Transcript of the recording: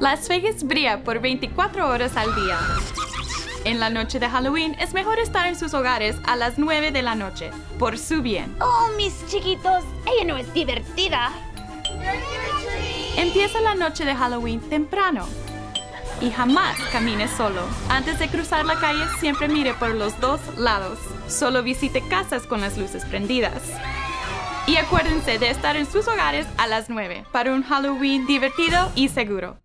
Las Vegas brilla por 24 horas al día. En la noche de Halloween es mejor estar en sus hogares a las 9 de la noche, por su bien. Oh, mis chiquitos, ella no es divertida. Empieza la noche de Halloween temprano. Y jamás camine solo. Antes de cruzar la calle, siempre mire por los dos lados. Solo visite casas con las luces prendidas. Y acuérdense de estar en sus hogares a las 9 para un Halloween divertido y seguro.